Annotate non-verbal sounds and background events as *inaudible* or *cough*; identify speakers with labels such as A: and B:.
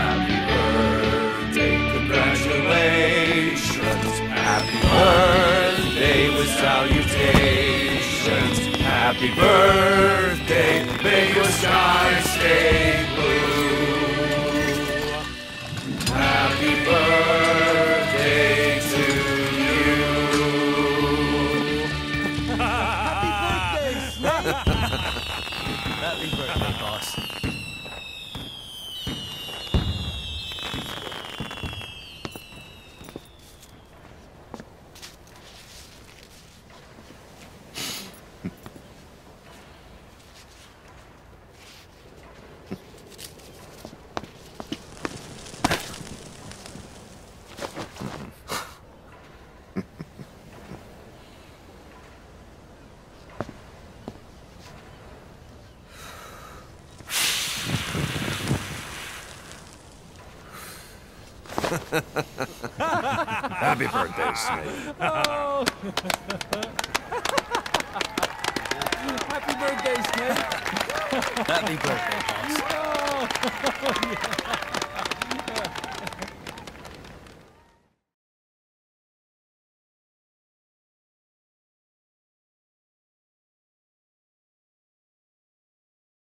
A: Happy birthday, congratulations. Happy birthday with salutations. Happy birthday, may your sky stay blue. Happy birthday to you. *laughs*
B: Happy birthday, *laughs* Happy birthday, boss. *laughs* Oh.
C: Happy birthday, Snake.
D: Happy birthday, Snake.
B: Happy birthday, boss.